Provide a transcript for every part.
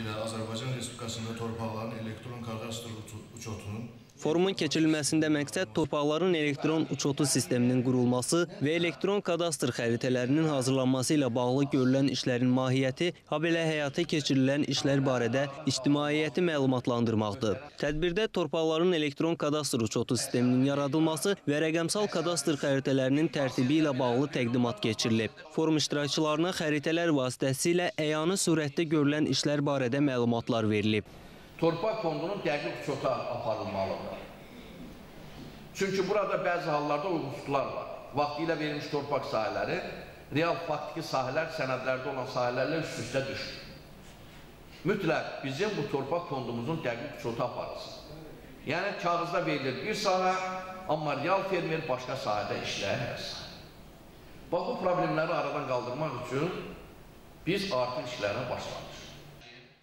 ilə Azərbaycan Respublikasında torpaqların elektron kadastr uç- uçotunun Forumun keçirilməsində məqsəd torpaqların elektron uçotu sisteminin qurulması və elektron kadastr xəritələrinin hazırlanması ilə bağlı görülən işlərin mahiyyəti, habelə həyata keçirilən işlər barədə ictimaiyyəti məlumatlandırmaqdır. Tədbirdə torpaqların elektron kadastr uçotu sisteminin yaradılması və rəqəmsal kadastr xəritələrinin tərtibi ilə bağlı təqdimat keçirilib. Forum iştirakçılarına xəritələr vasitəsilə əyani surətdə görülən işlər barədə məlumatlar verilib. Torpaq fondunun dəqiq uçota aparılmalıdır. Çünki burada bəzi hallarda uyğunsuzluqlar var. Vaxtilə verilmiş torpaq sahələri real faktiki sahələr sənədlərdə olan sahələrlə üst-üstə düşür. Mütləq bizim bu torpaq fondumuzun dəqiq uçota aparılsın. Yəni kağızda verilir bir sahə, amma real fermer başqa sahədə işləyir hər sahə. Bax bu problemləri aradan qaldırmaq üçün biz artıq işlərə başlamışıq.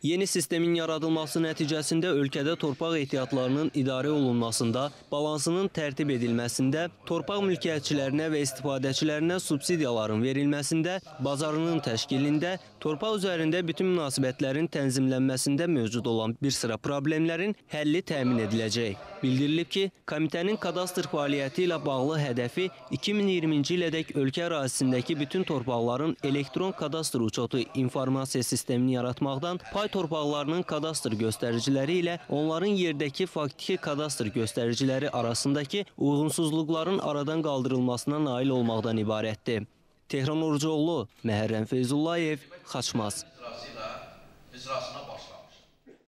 Yeni sistemin yaradılması nəticəsində ölkədə torpaq ehtiyatlarının idarə olunmasında, balansının tərtib edilməsində, torpaq mülkiyyətçilərinə və istifadəçilərinə subsidiyaların verilməsində, bazarının təşkilində, torpaq üzərində bütün münasibətlərin tənzimlənməsində mövcud olan bir sıra problemlərin həlli təmin ediləcək. Bildirilib ki, komitənin kadastr fəaliyyəti ilə bağlı hədəfi 2020-ci ilədək ölkə ərazisindəki bütün torpaqların elektron kadastr uçotu informasiya sistemini yaratmaqdan pay torpaqlarının kadastr göstəriciləri ilə onların yerdəki faktiki kadastr göstəriciləri arasındakı uyğunsuzluqların aradan qaldırılmasına nail olmaqdan ibarətdir. Tehran Orucoğlu, Məhərrəm Feyzullayev, Xaçmaz.